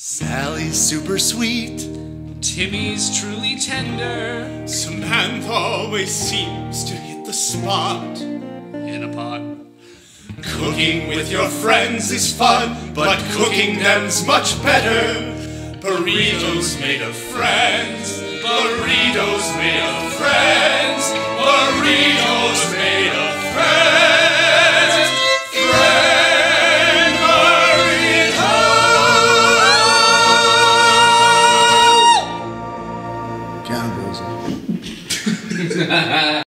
Sally's super sweet. Timmy's truly tender. Samantha always seems to hit the spot. In a pot. Cooking with your friends is fun, but cooking them's much better. Burritos made of friends. Burritos made of friends. cannibalism.